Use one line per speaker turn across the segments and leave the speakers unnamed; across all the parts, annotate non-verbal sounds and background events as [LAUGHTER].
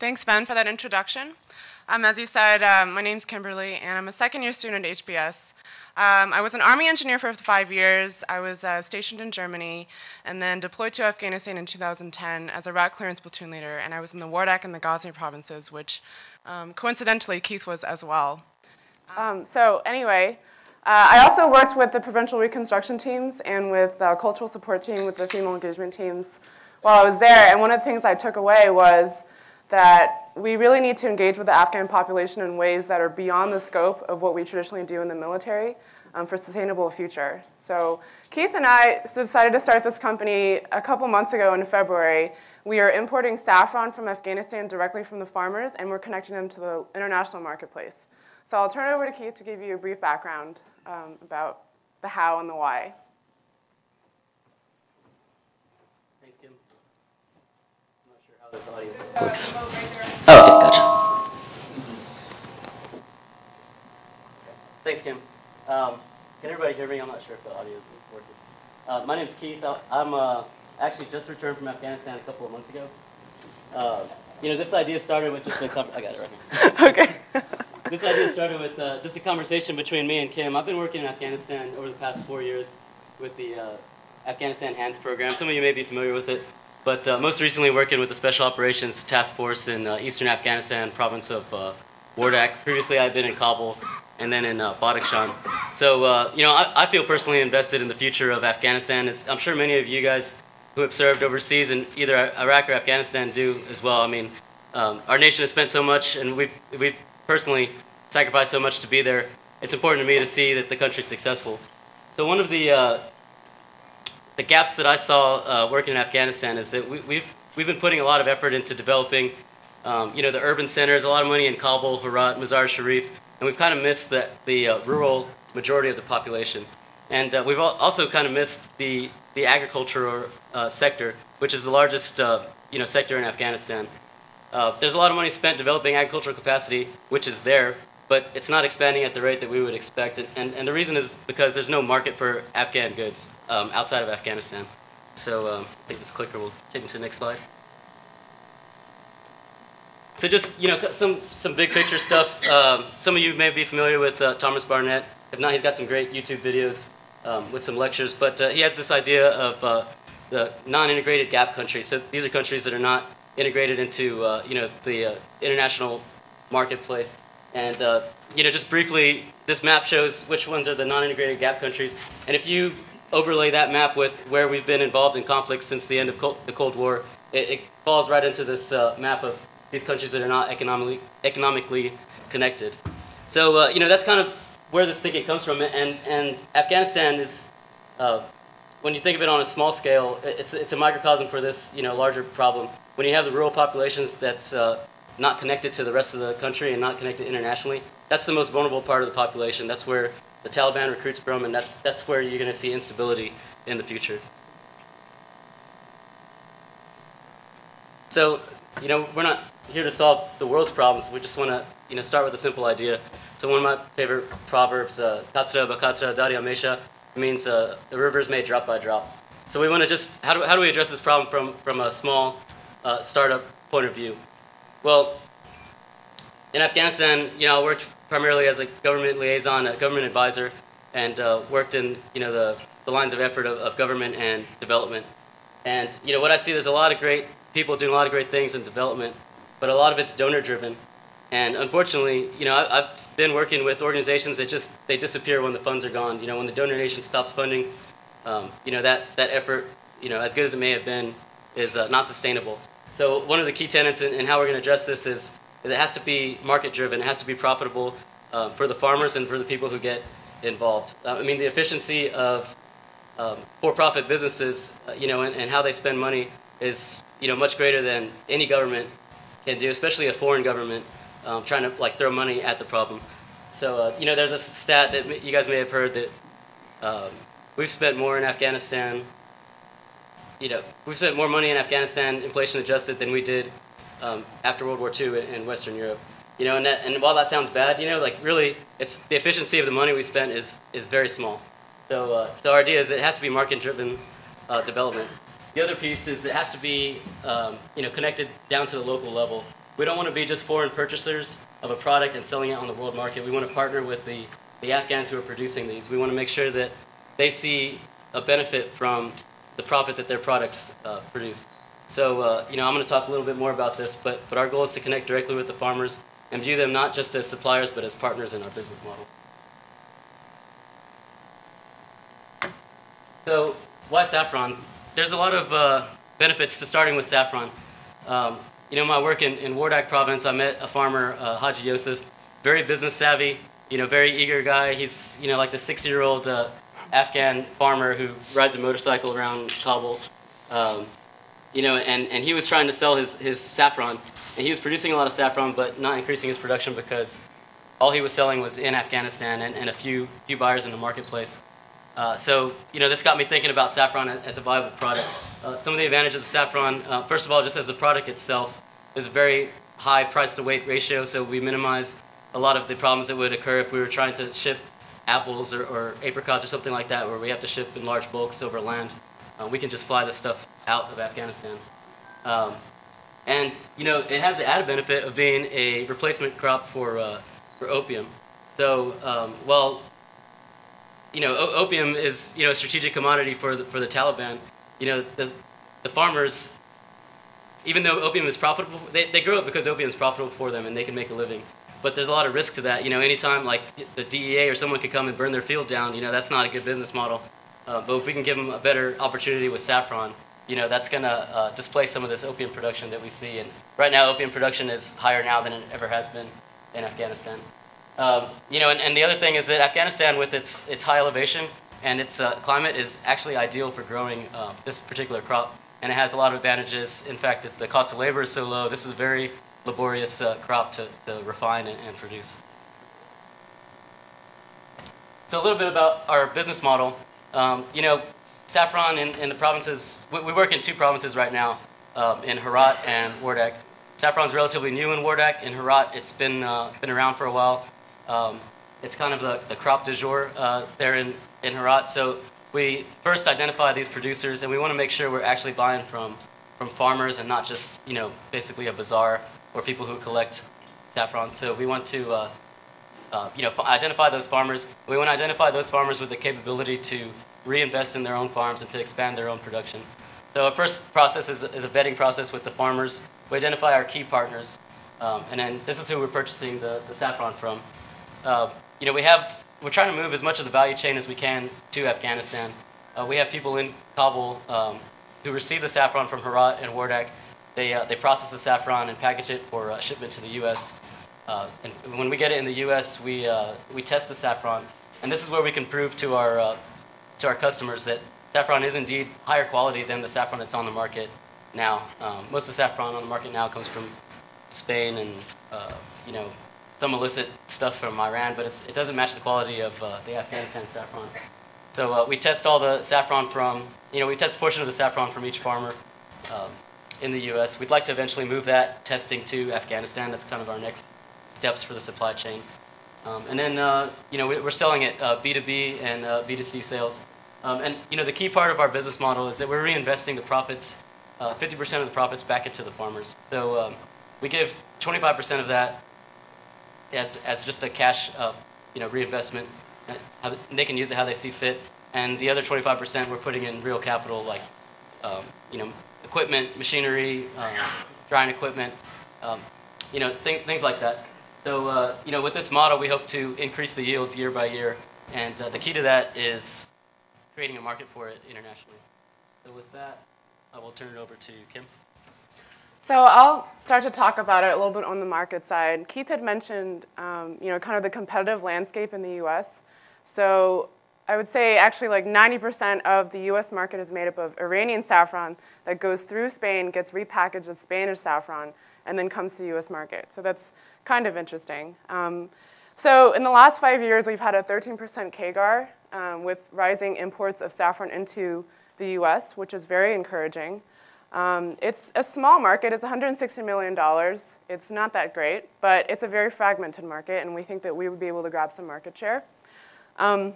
Thanks, Ben, for that introduction. Um, as you said, um, my name's Kimberly, and I'm a second year student at HBS. Um, I was an Army engineer for five years. I was uh, stationed in Germany and then deployed to Afghanistan in 2010 as a route clearance platoon leader, and I was in the Wardak and the Ghazni provinces, which um, coincidentally Keith was as well. Um, so, anyway, uh, I also worked with the provincial reconstruction teams and with the cultural support team with the female engagement teams while I was there, and one of the things I took away was that we really need to engage with the Afghan population in ways that are beyond the scope of what we traditionally do in the military um, for sustainable future. So Keith and I decided to start this company a couple months ago in February. We are importing saffron from Afghanistan directly from the farmers, and we're connecting them to the international marketplace. So I'll turn it over to Keith to give you a brief background um, about the how and the why.
this audio works. Oh, okay, gotcha. Thanks, Kim. Um, can everybody hear me? I'm not sure if the audio is working. Uh, my name's Keith. I'm uh, actually just returned from Afghanistan a couple of months ago. Uh, you know, this idea started with just a I got it right
here. [LAUGHS] okay. [LAUGHS]
this idea started with uh, just a conversation between me and Kim. I've been working in Afghanistan over the past four years with the uh, Afghanistan Hands program. Some of you may be familiar with it. But uh, most recently working with the Special Operations Task Force in uh, eastern Afghanistan, province of uh, Wardak. Previously I've been in Kabul and then in uh, Badakhshan. So, uh, you know, I, I, feel personally invested in the future of Afghanistan. As I'm sure many of you guys who have served overseas in either Iraq or Afghanistan do as well. I mean, um, our nation has spent so much and we've, we've personally sacrificed so much to be there. It's important to me to see that the country's successful. So one of the uh, the gaps that I saw uh, working in Afghanistan is that we, have we've, we've been putting a lot of effort into developing, um, you know, the urban centers, a lot of money in Kabul, Herat, Mazar Sharif, and we've kind of missed the, the uh, rural majority of the population. And uh, we've also kind of missed the, the agricultural uh, sector, which is the largest, uh, you know, sector in Afghanistan. Uh, there's a lot of money spent developing agricultural capacity, which is there, but it's not expanding at the rate that we would expect. And, and, and the reason is because there's no market for Afghan goods um, outside of Afghanistan. So um, I think this clicker will take me to the next slide. So just, you know, some, some big picture stuff. Um, some of you may be familiar with uh, Thomas Barnett. If not, he's got some great YouTube videos um, with some lectures. But uh, he has this idea of uh, the non-integrated gap countries. So these are countries that are not integrated into, uh, you know, the uh, international marketplace. And uh, you know, just briefly, this map shows which ones are the non-integrated gap countries. And if you overlay that map with where we've been involved in conflicts since the end of Cold, the Cold War, it, it, falls right into this uh, map of these countries that are not economically economically connected. So uh, you know, that's kind of where this thinking comes from. And and Afghanistan is. Uh, when you think of it on a small scale, it's, it's a microcosm for this you know, larger problem. When you have the rural populations that's uh, not connected to the rest of the country and not connected internationally, that's the most vulnerable part of the population. That's where the Taliban recruits from, and that's, that's where you're going to see instability in the future. So, you know, we're not here to solve the world's problems. We just want to, you know, start with a simple idea. So one of my favorite proverbs, uh, Katra bakatra darya mesha, means uh, the river is made drop by drop. So we want to just, how do, how do we address this problem from, from a small uh, startup point of view? Well, in Afghanistan, you know, I worked primarily as a government liaison, a government advisor, and uh, worked in, you know, the, the lines of effort of, of government and development. And, you know, what I see, there's a lot of great people doing a lot of great things in development, but a lot of it's donor-driven. And unfortunately, you know, I, I've been working with organizations that just, they disappear when the funds are gone. You know, when the donor nation stops funding, um, you know, that, that effort, you know, as good as it may have been, is uh, not sustainable. So one of the key tenets in, in how we're going to address this is, is it has to be market driven, it has to be profitable uh, for the farmers and for the people who get involved. Uh, I mean, the efficiency of um, for-profit businesses, uh, you know, and, and, how they spend money is, you know, much greater than any government can do, especially a foreign government um, trying to like throw money at the problem. So, uh, you know, there's a stat that you guys may have heard that um, we've spent more in Afghanistan you know, we've spent more money in Afghanistan, inflation adjusted, than we did um, after World War II in, in Western Europe. You know, and, that, and while that sounds bad, you know, like really, it's the efficiency of the money we spent is, is very small. So, uh, so our idea is it has to be market-driven uh, development. The other piece is it has to be, um, you know, connected down to the local level. we don't want to be just foreign purchasers of a product and selling it on the world market. We want to partner with the, the Afghans who are producing these. We want to make sure that they see a benefit from the profit that their products uh, produce. So, uh, you know, I'm going to talk a little bit more about this, but, but our goal is to connect directly with the farmers and view them not just as suppliers, but as partners in our business model. So, why saffron? There's a lot of uh, benefits to starting with saffron. Um, you know, my work in, in Wardak province, I met a farmer, uh, Haji Yosef, very business savvy, you know, very eager guy. He's, you know, like the six-year-old uh, Afghan farmer who rides a motorcycle around Kabul. Um, you know, and, and he was trying to sell his, his saffron, and he was producing a lot of saffron, but not increasing his production because all he was selling was in Afghanistan and, and a few, few buyers in the marketplace. Uh, so, you know, this got me thinking about saffron as a viable product. Uh, some of the advantages of saffron, uh, first of all, just as the product itself, there's a very high price to weight ratio, so we minimize a lot of the problems that would occur if we were trying to ship apples or, or apricots or something like that, where we have to ship in large bulks over land. Uh, we can just fly this stuff out of Afghanistan. Um, and you know, it has the added benefit of being a replacement crop for uh, for opium. So um, well, you know, opium is you know a strategic commodity for the, for the Taliban. You know, the, the farmers, even though opium is profitable, they, they grow it because opium is profitable for them and they can make a living. But there's a lot of risk to that. You know, anytime like the DEA or someone could come and burn their field down, you know, that's not a good business model. Uh, but if we can give them a better opportunity with saffron, you know, that's going to uh, displace some of this opium production that we see. And right now, opium production is higher now than it ever has been in Afghanistan. Um, you know, and, and, the other thing is that Afghanistan, with its, its high elevation and its uh, climate, is actually ideal for growing uh, this particular crop. And it has a lot of advantages. In fact, that the cost of labor is so low. This is a very laborious uh, crop to, to refine and, and produce. So a little bit about our business model. Um, you know, saffron in, in the provinces, we, we, work in two provinces right now, uh, in Herat and Wardak. Saffron is relatively new in Wardak. In Herat, it's been, uh, been around for a while. Um, it's kind of the, the crop du jour uh, there in, in Herat. So we first identify these producers, and we want to make sure we're actually buying from, from farmers and not just, you know, basically a bazaar or people who collect saffron. So we want to, uh, uh, you know, identify those farmers. We want to identify those farmers with the capability to reinvest in their own farms and to expand their own production. So our first process is, is a vetting process with the farmers. We identify our key partners, um, and then this is who we're purchasing the, the saffron from. Uh, you know, we have, we're trying to move as much of the value chain as we can to Afghanistan. Uh, we have people in Kabul um, who receive the saffron from Herat and Wardak. They, uh, they process the saffron and package it for uh, shipment to the U.S. Uh, and when we get it in the U.S., we, uh, we test the saffron. And this is where we can prove to our, to our customers that saffron is indeed higher quality than the saffron that's on the market now. Um, most of the saffron on the market now comes from Spain and, you know, some illicit stuff from Iran, but it doesn't match the quality of uh, the Afghanistan saffron. So uh, we test all the saffron from, you know, we test a portion of the saffron from each farmer um, in the U.S. We'd like to eventually move that testing to Afghanistan. That's kind of our next steps for the supply chain. Um, and then, uh, you know, we're selling it B2B uh, and B2C uh, sales. Um, and, you know, the key part of our business model is that we're reinvesting the profits, 50% uh, of the profits back into the farmers. So um, we give 25% of that as, as just a cash uh, you know, reinvestment. How they can use it how they see fit. And the other 25% we're putting in real capital like um, you know, equipment, machinery, um, drying equipment, um, you know, things, things like that. So, uh, you know, with this model, we hope to increase the yields year by year. And uh, the key to that is creating a market for it internationally. So with that, I will turn it over to Kim.
So I'll start to talk about it a little bit on the market side. Keith had mentioned, um, you know, kind of the competitive landscape in the U.S. So I would say actually like 90% of the U.S. market is made up of Iranian saffron that goes through Spain, gets repackaged as Spanish saffron, and then comes to the U.S. market. So that's kind of interesting. Um, so in the last five years, we've had a 13% CAGR um, with rising imports of saffron into the U.S., which is very encouraging. Um, it's a small market, it's $160 million. It's not that great, but it's a very fragmented market, and we think that we would be able to grab some market share. Um,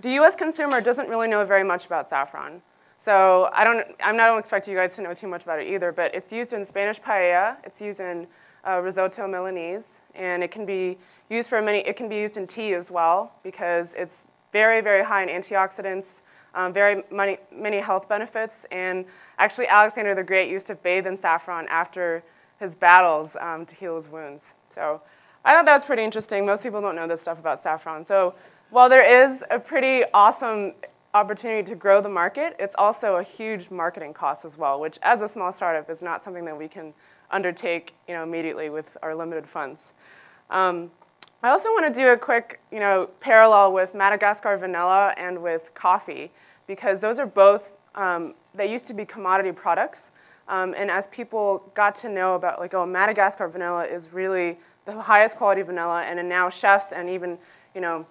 the US consumer doesn't really know very much about saffron. So I don't, I'm not expecting you guys to know too much about it either, but it's used in Spanish paella, it's used in uh, risotto Milanese, and it can be used for many. It can be used in tea as well because it's very, very high in antioxidants, um, very many, many health benefits, and actually Alexander the Great used to bathe in saffron after his battles um, to heal his wounds. So I thought that was pretty interesting. Most people don't know this stuff about saffron. So while there is a pretty awesome opportunity to grow the market, it's also a huge marketing cost as well, which as a small startup is not something that we can undertake you know, immediately with our limited funds. Um, I also want to do a quick you know, parallel with Madagascar vanilla and with coffee, because those are both, um, they used to be commodity products. Um, and as people got to know about, like, oh, Madagascar vanilla is really the highest quality vanilla, and now chefs and even, you know,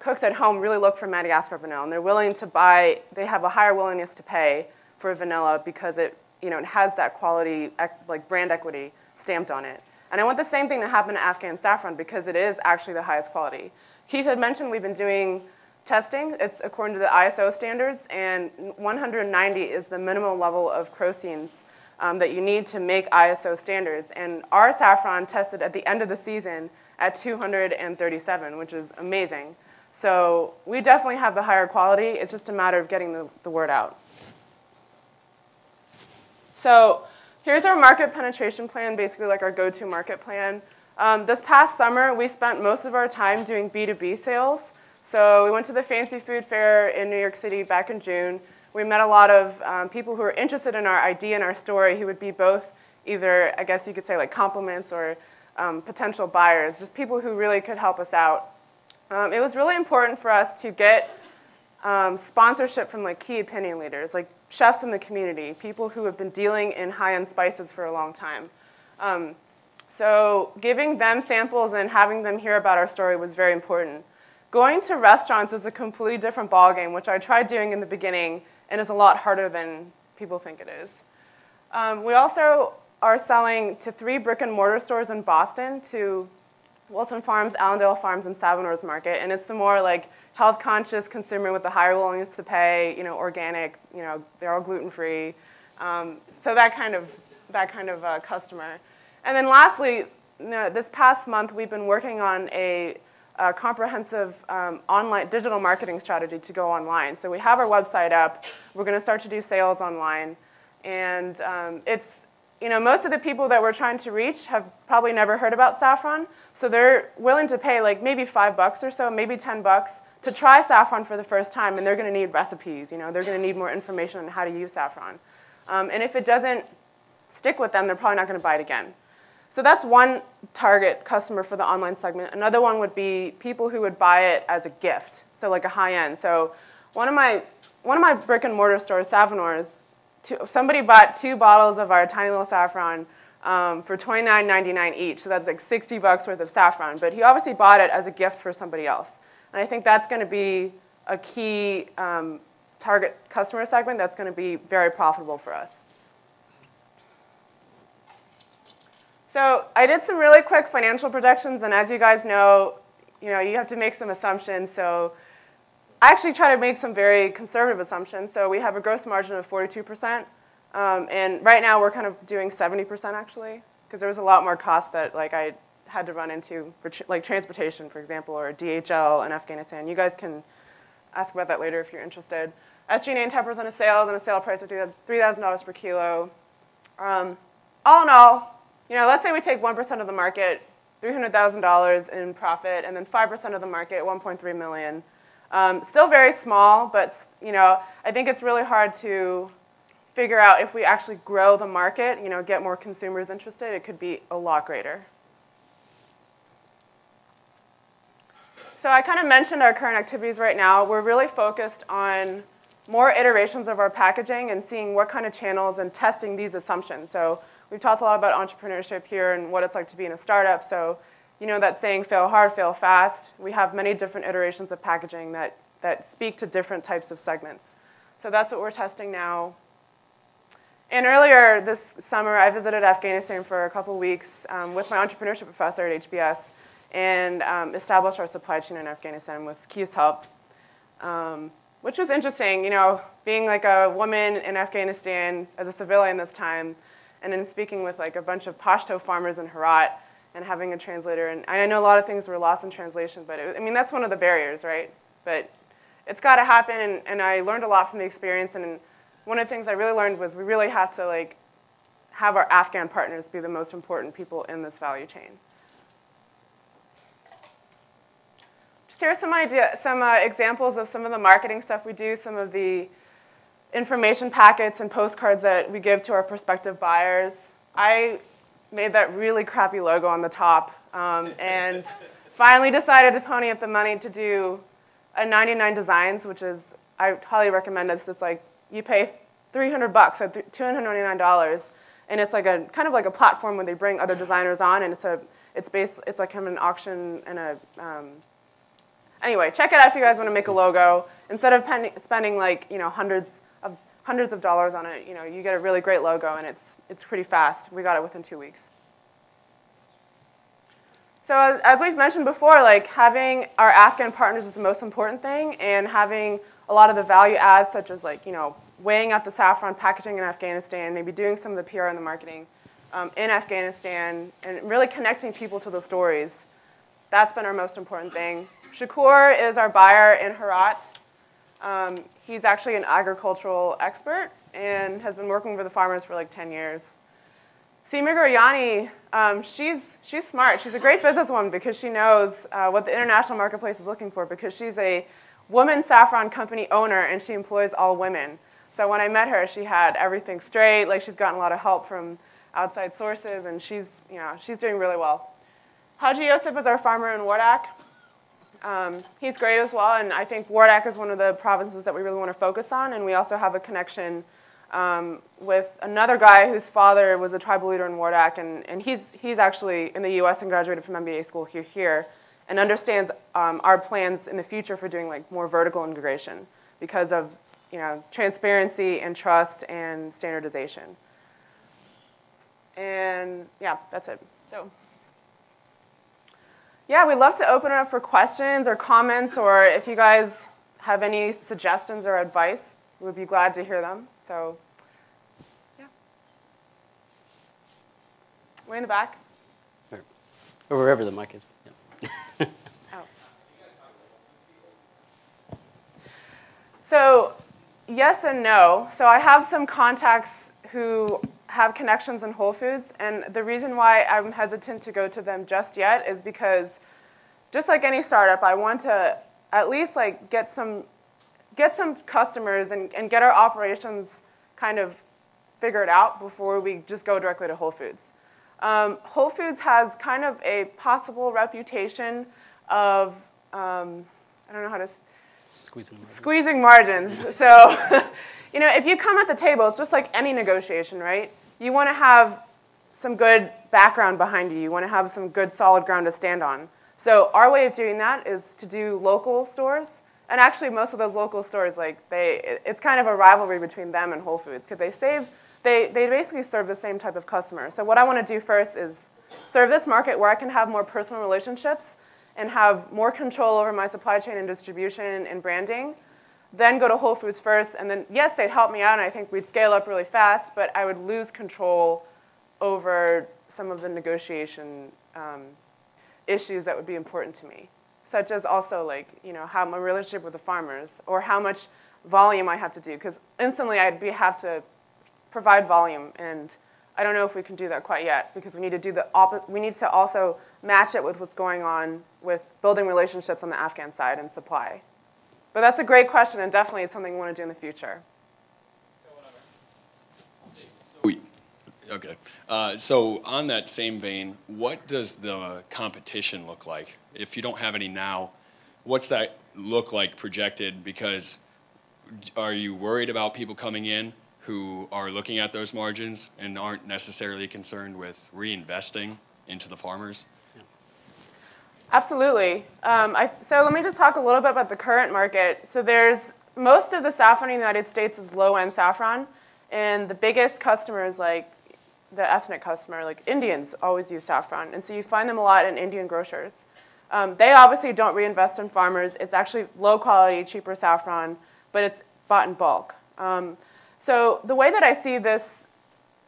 cooks at home really look for Madagascar vanilla, and they're willing to buy, they have a higher willingness to pay for vanilla because it, you know, it has that quality, like brand equity stamped on it. And I want the same thing to happen to Afghan saffron because it is actually the highest quality. Keith had mentioned we've been doing testing. It's according to the ISO standards, and 190 is the minimal level of crocines um, that you need to make ISO standards. And our saffron tested at the end of the season at 237, which is amazing. So we definitely have the higher quality. It's just a matter of getting the, the word out. So here's our market penetration plan, basically like our go-to market plan. Um, this past summer, we spent most of our time doing B2B sales. So we went to the Fancy Food Fair in New York City back in June. We met a lot of um, people who were interested in our idea and our story who would be both either, I guess you could say, like compliments or um, potential buyers, just people who really could help us out. Um, it was really important for us to get um, sponsorship from like key opinion leaders, like chefs in the community, people who have been dealing in high-end spices for a long time. Um, so giving them samples and having them hear about our story was very important. Going to restaurants is a completely different ballgame, which I tried doing in the beginning, and is a lot harder than people think it is. Um, we also are selling to three brick and mortar stores in Boston, to Wilson Farms, Allandale Farms, and Savenor's Market, and it's the more like health conscious consumer with the higher willingness to pay, you know, organic, you know, they're all gluten free. Um, so that kind of, that kind of uh, customer. And then lastly, you know, this past month we've been working on a a comprehensive um, online digital marketing strategy to go online. So we have our website up. We're going to start to do sales online. And um, it's, you know, most of the people that we're trying to reach have probably never heard about saffron. So they're willing to pay like maybe five bucks or so, maybe 10 bucks to try saffron for the first time. And they're going to need recipes. You know, they're going to need more information on how to use saffron. Um, and if it doesn't stick with them, they're probably not going to buy it again. So that's one target customer for the online segment. Another one would be people who would buy it as a gift, so like a high end. So one of my one of my brick and mortar stores, Savenor's, somebody bought two bottles of our tiny little saffron um, for $29.99 each. So that's like 60 bucks worth of saffron. But he obviously bought it as a gift for somebody else. And I think that's going to be a key um, target customer segment that's going to be very profitable for us. So I did some really quick financial projections, and as you guys know, you know, you have to make some assumptions. So I actually try to make some very conservative assumptions. So we have a gross margin of 42%, um, and right now we're kind of doing 70% actually, because there was a lot more cost that like I had to run into for like transportation, for example, or DHL in Afghanistan. You guys can ask about that later if you're interested. SG&A and 10% of sales and a sale price of $3,000 per kilo. Um, all in all, you know, let's say we take 1% of the market, $300,000 in profit, and then 5% of the market, 1.3 million. Um, still very small, but you know, I think it's really hard to figure out if we actually grow the market, you know, get more consumers interested, it could be a lot greater. So I kind of mentioned our current activities right now. We're really focused on more iterations of our packaging and seeing what kind of channels and testing these assumptions. So We've talked a lot about entrepreneurship here and what it's like to be in a startup. So, you know that saying, fail hard, fail fast. We have many different iterations of packaging that, that speak to different types of segments. So that's what we're testing now. And earlier this summer, I visited Afghanistan for a couple weeks um, with my entrepreneurship professor at HBS and um, established our supply chain in Afghanistan with Keith's help, um, which was interesting. You know, being like a woman in Afghanistan as a civilian this time, and in speaking with like a bunch of Pashto farmers in Herat and having a translator. And I know a lot of things were lost in translation, but it, I mean, that's one of the barriers, right? But it's got to happen, and, and I learned a lot from the experience. And one of the things I really learned was we really have to like have our Afghan partners be the most important people in this value chain. Just here are some idea, some uh, examples of some of the marketing stuff we do, some of the information packets and postcards that we give to our prospective buyers. I made that really crappy logo on the top um, and finally decided to pony up the money to do a 99 designs, which is, I highly recommend this. It's like you pay 300 bucks, so $299, and it's like a kind of like a platform where they bring other designers on, and it's a it's based it's like kind of an auction and a um, anyway. Check it out if you guys want to make a logo instead of spending like you know hundreds hundreds of dollars on it. You know you get a really great logo, and it's it's pretty fast. We got it within two weeks. So as, as, we've mentioned before, like having our Afghan partners is the most important thing, and having a lot of the value adds, such as like you know weighing out the saffron packaging in Afghanistan, maybe doing some of the PR and the marketing um, in Afghanistan, and really connecting people to the stories. That's been our most important thing. Shakur is our buyer in Herat. Um, he's actually an agricultural expert and has been working with the farmers for like 10 years. Seema Guryani, um, she's, she's smart. She's a great businesswoman because she knows uh, what the international marketplace is looking for because she's a woman saffron company owner and she employs all women. So when I met her, she had everything straight. Like she's gotten a lot of help from outside sources and she's, you know, she's doing really well. Haji Yosef is our farmer in Wardak. Um, he's great as well, and I think Wardak is one of the provinces that we really want to focus on, and we also have a connection um, with another guy whose father was a tribal leader in Wardak, and, and he's, he's actually in the US and graduated from MBA school here, here and understands um, our plans in the future for doing like more vertical integration because of you know, transparency and trust and standardization. And yeah, that's it. So yeah, we'd love to open it up for questions or comments, or if you guys have any suggestions or advice, we'd be glad to hear them. So, yeah. Way in the back.
Or, or wherever the mic is. Yeah. [LAUGHS] oh.
So, yes and no. So I have some contacts who have connections in Whole Foods, and the reason why I'm hesitant to go to them just yet is because, just like any startup, I want to at least like get some, get some customers and, and get our operations kind of figured out before we just go directly to Whole Foods. Um, Whole Foods has kind of a possible reputation of, um, I don't know how to,
squeezing margins.
Squeezing margins. so, [LAUGHS] you know, if you come at the table, it's just like any negotiation, right? You want to have some good background behind you. You want to have some good solid ground to stand on. So our way of doing that is to do local stores. And actually, most of those local stores, like they, it's kind of a rivalry between them and Whole Foods because they save, they, they basically serve the same type of customer. So what I want to do first is serve this market where I can have more personal relationships and have more control over my supply chain and distribution and branding then go to Whole Foods first, and then yes, they'd help me out, and I think we'd scale up really fast, but I would lose control over some of the negotiation um, issues that would be important to me, such as also like you know how my relationship with the farmers or how much volume I have to do, because instantly I'd be, have to provide volume, and I don't know if we can do that quite yet because we need to do the opposite. We need to also match it with what's going on with building relationships on the Afghan side and supply. But that's a great question, and definitely it's something we want to do in the future.
Okay. Uh, so on that same vein, what does the competition look like? If you don't have any now, what's that look like projected? Because are you worried about people coming in who are looking at those margins and aren't necessarily concerned with reinvesting into the farmers?
Absolutely. Um, I, so let me just talk a little bit about the current market. So there's most of the saffron in the United States is low-end saffron, and the biggest customers like the ethnic customer, like Indians, always use saffron, and so you find them a lot in Indian grocers. Um, they obviously don't reinvest in farmers. It's actually low quality, cheaper saffron, but it's bought in bulk. Um, so the way that I see this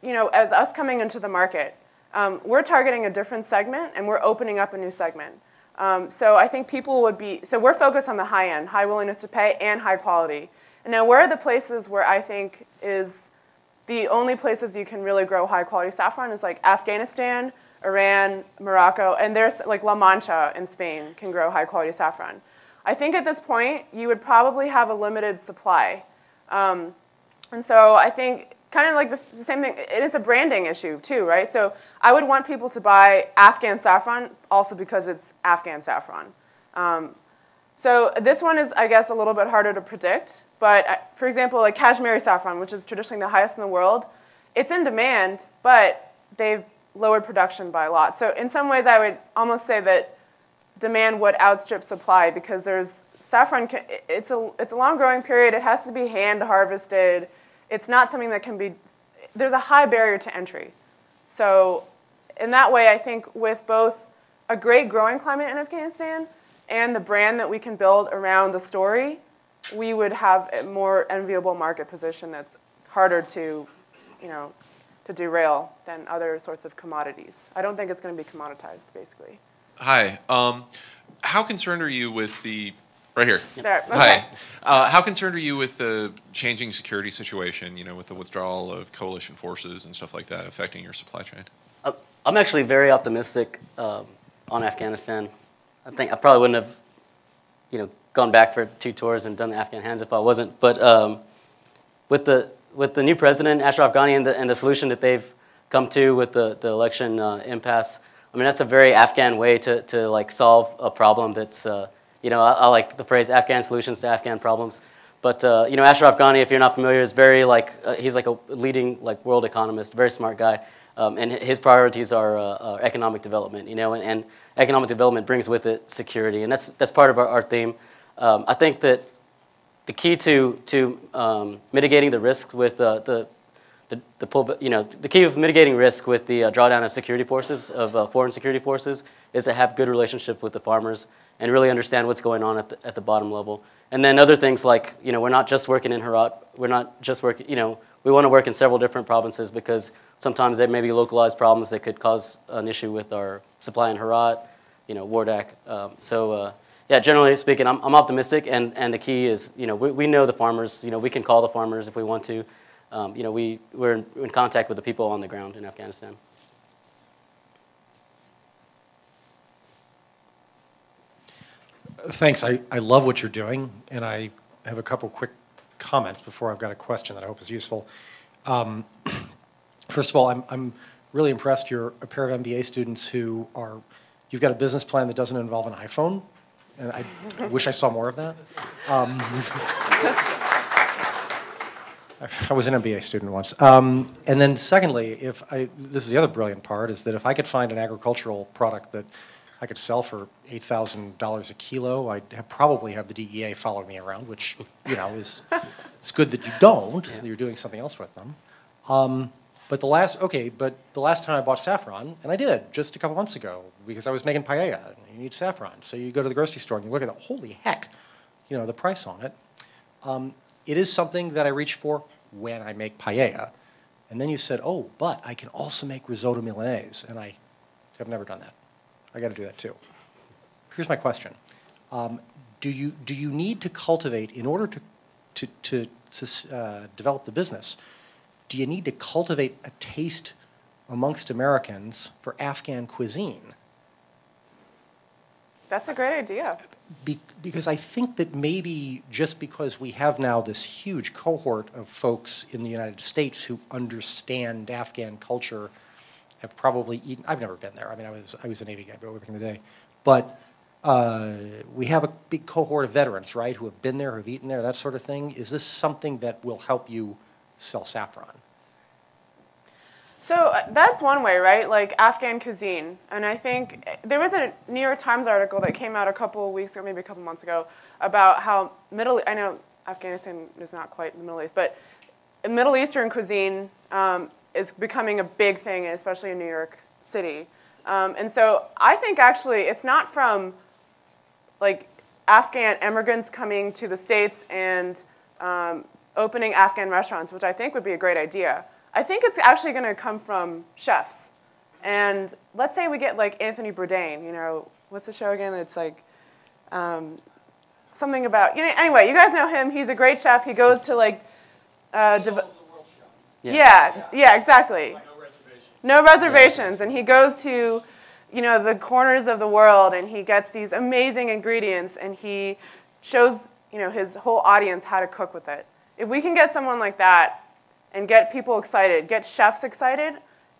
you know, as us coming into the market, um, we're targeting a different segment and we're opening up a new segment. Um, so I think people would be, so we're focused on the high end, high willingness to pay and high quality. And now where are the places where I think is the only places you can really grow high quality saffron is like Afghanistan, Iran, Morocco, and there's like La Mancha in Spain can grow high quality saffron. I think at this point you would probably have a limited supply. Um, and so I think kind of like the, the, same thing, and it's a branding issue too, right? So I would want people to buy Afghan saffron also because it's Afghan saffron. Um, so this one is, I guess, a little bit harder to predict. But uh, for example, like Kashmiri saffron, which is traditionally the highest in the world, it's in demand, but they've lowered production by a lot. So in some ways, I would almost say that demand would outstrip supply because there's saffron. It's a it's a long growing period. It has to be hand harvested. It's not something that can be. There's a high barrier to entry. So in that way, I think with both a great growing climate in Afghanistan and the brand that we can build around the story, we would have a more enviable market position that's harder to, you know, to derail than other sorts of commodities. I don't think it's going to be commoditized, basically.
Hi. Um, how concerned are you with the right here?
There, okay.
Hi. Uh, how concerned are you with the changing security situation? You know, with the withdrawal of coalition forces and stuff like that affecting your supply chain?
Uh, I'm actually very optimistic um, on Afghanistan. I think I probably wouldn't have, you know, gone back for two tours and done the Afghan hands if I wasn't. But um, with the with the new president, Ashraf Ghani, and the, and the solution that they've come to with the, the election uh, impasse, I mean, that's a very Afghan way to, to like solve a problem that's, uh, you know, I, I, like the phrase Afghan solutions to Afghan problems. But, uh, you know, Ashraf Ghani, if you're not familiar, is very like, uh, he's like a leading like world economist, very smart guy. Um, and his priorities are, uh, are, economic development, you know, and, and, economic development brings with it security. And that's, that's part of our, our theme. Um, I think that the key to, to um, mitigating the risk with uh, the, the, the pull, you know, the key of mitigating risk with the uh, drawdown of security forces, of uh, foreign security forces, is to have good relationship with the farmers and really understand what's going on at the, at the bottom level. And then other things like, you know, we're not just working in Herat, we're not just working, you know, we want to work in several different provinces because sometimes there may be localized problems that could cause an issue with our supply in Herat, you know, Wardak. Um, so uh, yeah, generally speaking, I'm, I'm optimistic, and, and the key is, you know, we, we know the farmers. You know, we can call the farmers if we want to. Um, you know, we, we're in, in contact with the people on the ground in Afghanistan.
Thanks. I, I love what you're doing, and I have a couple quick comments before I've got a question that I hope is useful. Um, [CLEARS THROAT] first of all, I'm, I'm really impressed. You're a pair of MBA students who are, you've got a business plan that doesn't involve an iPhone, and I [LAUGHS] wish I saw more of that. Um, [LAUGHS] I was an MBA student once. Um, and then secondly, if I, this is the other brilliant part, is that if I could find an agricultural product that I could sell for $8,000 a kilo, I'd have, probably have the DEA follow me around, which, you know, is, it's good that you don't, yeah. you're doing something else with them. Um, but the last, okay, but the last time I bought saffron, and I did just a couple months ago, because I was making paella, and you need saffron. So you go to the grocery store and you look at the, holy heck, you know, the price on it. Um, it is something that I reach for when I make paella. And then you said, oh, but I can also make risotto milanese, and I have never done that. I got to do that too. Here's my question. Um, do, you, do you need to cultivate, in order to, to, to, to uh, develop the business, do you need to cultivate a taste amongst Americans for Afghan cuisine?
That's a great idea.
Be because I think that maybe just because we have now this huge cohort of folks in the United States who understand Afghan culture, have probably eaten. I've never been there. I mean, I was I was a Navy guy back in the day, but uh, we have a big cohort of veterans, right, who have been there, who have eaten there, that sort of thing. Is this something that will help you sell saffron?
So uh, that's one way, right? Like Afghan cuisine. And I think uh, there was a New York Times article that came out a couple of weeks or maybe a couple months ago about how Middle, I know Afghanistan is not quite the Middle East, but Middle Eastern cuisine um, is becoming a big thing, especially in New York City. Um, and so I think actually it's not from like Afghan immigrants coming to the States and um, opening Afghan restaurants, which I think would be a great idea. I think it's actually going to come from chefs. And let's say we get like Anthony Bourdain, you know, what's the show again? It's like um, something about, you know, anyway, you guys know him. He's a great chef. He goes to like, uh, dev- yeah, yeah, exactly. No reservations. And he goes to, you know, the corners of the world and he gets these amazing ingredients and he shows, you know, his whole audience how to cook with it. If we can get someone like that and get people excited, get chefs excited,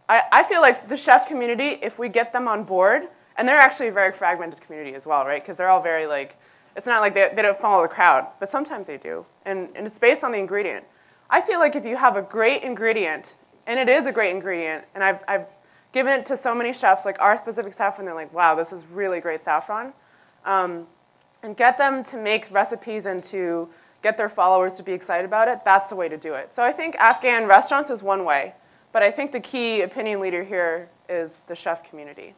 I, I feel like the chef community, if we get them on board, and they're actually a very fragmented community as well, right? Because they're all very like, it's not like they, they don't follow the crowd, but sometimes they do. And, and it's based on the ingredient. I feel like if you have a great ingredient, and it is a great ingredient, and I've, I've given it to so many chefs, like our specific saffron, they're like, wow, this is really great saffron. Um, and get them to make recipes and to get their followers to be excited about it, that's the way to do it. So I think Afghan restaurants is one way, but I think the key opinion leader here is the chef community.